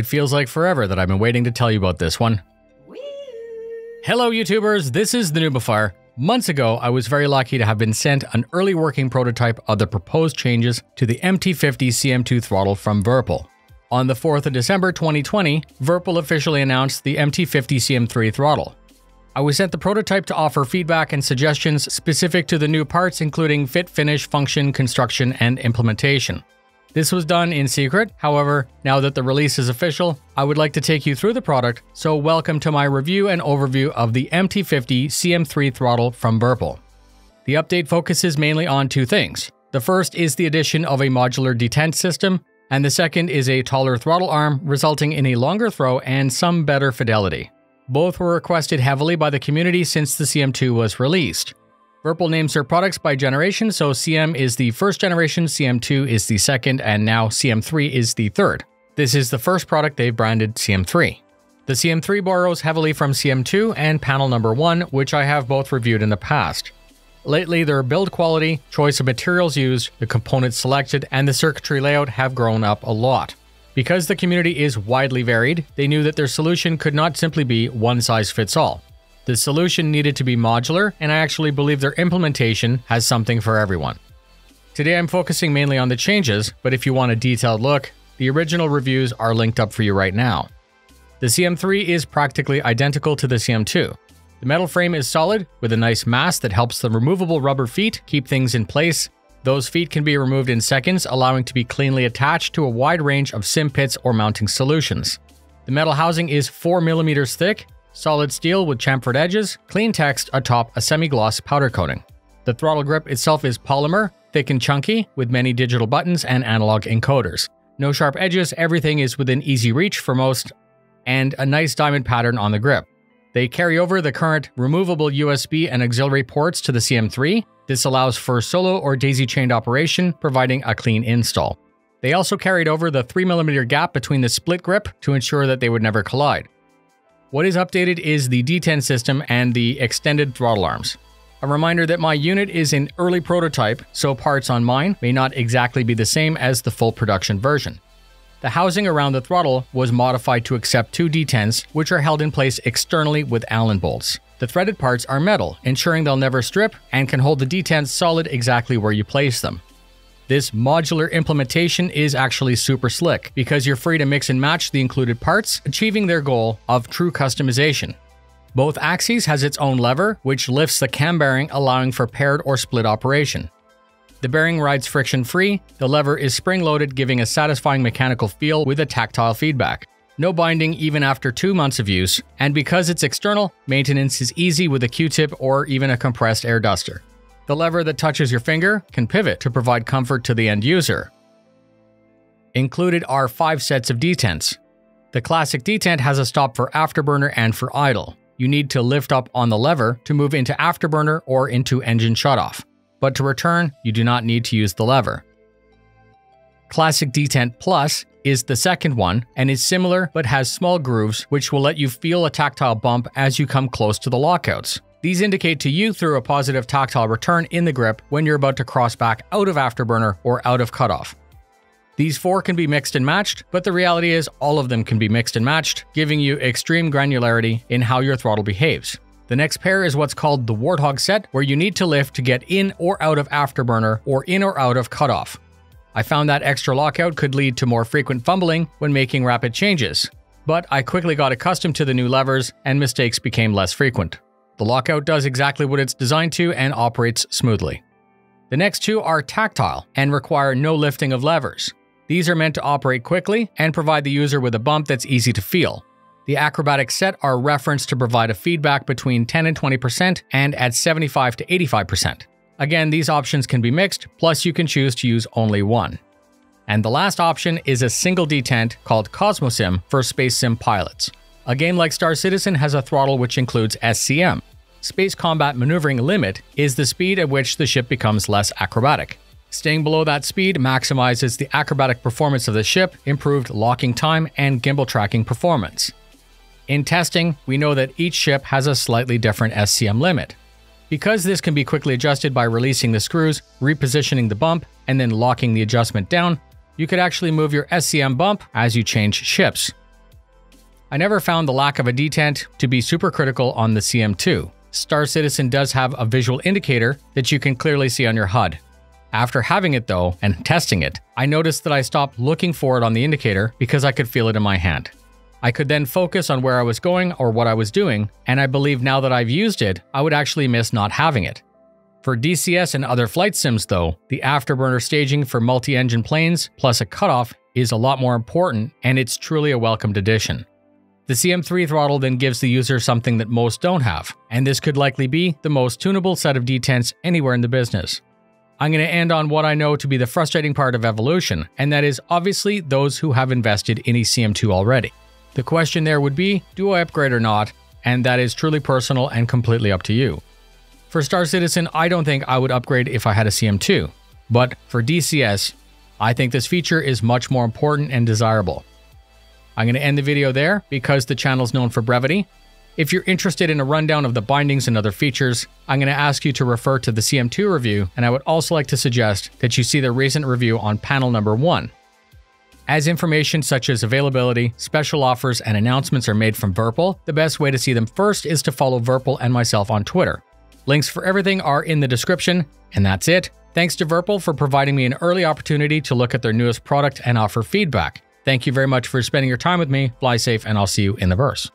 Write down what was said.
It feels like forever that I've been waiting to tell you about this one. Hello YouTubers, this is the Noobifier. Months ago, I was very lucky to have been sent an early working prototype of the proposed changes to the MT50 CM2 throttle from Virpil. On the 4th of December 2020, Virpil officially announced the MT50 CM3 throttle. I was sent the prototype to offer feedback and suggestions specific to the new parts including fit, finish, function, construction, and implementation. This was done in secret, however, now that the release is official, I would like to take you through the product, so welcome to my review and overview of the MT50 CM3 throttle from Virpil. The update focuses mainly on two things. The first is the addition of a modular detent system, and the second is a taller throttle arm, resulting in a longer throw and some better fidelity. Both were requested heavily by the community since the CM2 was released. Virpil names their products by generation, so CM is the first generation, CM2 is the second, and now CM3 is the third. This is the first product they've branded CM3. The CM3 borrows heavily from CM2 and panel number 1, which I have both reviewed in the past. Lately, their build quality, choice of materials used, the components selected, and the circuitry layout have grown up a lot. Because the community is widely varied, they knew that their solution could not simply be one size fits all. The solution needed to be modular, and I actually believe their implementation has something for everyone. Today I'm focusing mainly on the changes, but if you want a detailed look, the original reviews are linked up for you right now. The CM3 is practically identical to the CM2. The metal frame is solid, with a nice mass that helps the removable rubber feet keep things in place. Those feet can be removed in seconds, allowing to be cleanly attached to a wide range of sim pits or mounting solutions. The metal housing is 4mm thick Solid steel with chamfered edges, clean text atop a semi-gloss powder coating. The throttle grip itself is polymer, thick and chunky, with many digital buttons and analog encoders. No sharp edges, everything is within easy reach for most, and a nice diamond pattern on the grip. They carry over the current removable USB and auxiliary ports to the CM3. This allows for solo or daisy chained operation, providing a clean install. They also carried over the 3mm gap between the split grip to ensure that they would never collide. What is updated is the detent system and the extended throttle arms. A reminder that my unit is an early prototype, so parts on mine may not exactly be the same as the full production version. The housing around the throttle was modified to accept two detents, which are held in place externally with Allen bolts. The threaded parts are metal, ensuring they'll never strip and can hold the detents solid exactly where you place them. This modular implementation is actually super slick because you're free to mix and match the included parts, achieving their goal of true customization. Both axes has its own lever, which lifts the cam bearing allowing for paired or split operation. The bearing rides friction free, the lever is spring loaded giving a satisfying mechanical feel with a tactile feedback. No binding even after two months of use, and because it's external, maintenance is easy with a Q-tip or even a compressed air duster. The lever that touches your finger can pivot to provide comfort to the end user. Included are five sets of detents. The classic detent has a stop for afterburner and for idle. You need to lift up on the lever to move into afterburner or into engine shutoff. But to return, you do not need to use the lever. Classic Detent Plus is the second one and is similar but has small grooves which will let you feel a tactile bump as you come close to the lockouts. These indicate to you through a positive tactile return in the grip when you're about to cross back out of afterburner or out of cutoff. These four can be mixed and matched, but the reality is all of them can be mixed and matched, giving you extreme granularity in how your throttle behaves. The next pair is what's called the Warthog set, where you need to lift to get in or out of afterburner or in or out of cutoff. I found that extra lockout could lead to more frequent fumbling when making rapid changes, but I quickly got accustomed to the new levers and mistakes became less frequent. The lockout does exactly what it's designed to and operates smoothly. The next two are tactile and require no lifting of levers. These are meant to operate quickly and provide the user with a bump that's easy to feel. The acrobatic set are referenced to provide a feedback between 10 and 20% and at 75 to 85%. Again, these options can be mixed, plus you can choose to use only one. And the last option is a single detent called Cosmosim for Space Sim pilots. A game like Star Citizen has a throttle which includes SCM, Space Combat Maneuvering Limit is the speed at which the ship becomes less acrobatic. Staying below that speed maximizes the acrobatic performance of the ship, improved locking time, and gimbal tracking performance. In testing, we know that each ship has a slightly different SCM limit. Because this can be quickly adjusted by releasing the screws, repositioning the bump, and then locking the adjustment down, you could actually move your SCM bump as you change ships. I never found the lack of a detent to be super critical on the CM2. Star Citizen does have a visual indicator that you can clearly see on your HUD. After having it though, and testing it, I noticed that I stopped looking for it on the indicator because I could feel it in my hand. I could then focus on where I was going or what I was doing, and I believe now that I've used it, I would actually miss not having it. For DCS and other flight sims though, the afterburner staging for multi-engine planes plus a cutoff is a lot more important and it's truly a welcomed addition. The CM3 throttle then gives the user something that most don't have, and this could likely be the most tunable set of detents anywhere in the business. I'm going to end on what I know to be the frustrating part of evolution, and that is obviously those who have invested in a CM2 already. The question there would be do I upgrade or not? And that is truly personal and completely up to you. For Star Citizen, I don't think I would upgrade if I had a CM2, but for DCS, I think this feature is much more important and desirable. I'm going to end the video there because the channel is known for brevity. If you're interested in a rundown of the bindings and other features, I'm going to ask you to refer to the CM2 review, and I would also like to suggest that you see the recent review on panel number 1. As information such as availability, special offers, and announcements are made from Virpil, the best way to see them first is to follow Virpil and myself on Twitter. Links for everything are in the description, and that's it. Thanks to Virpil for providing me an early opportunity to look at their newest product and offer feedback. Thank you very much for spending your time with me. Fly safe, and I'll see you in the verse.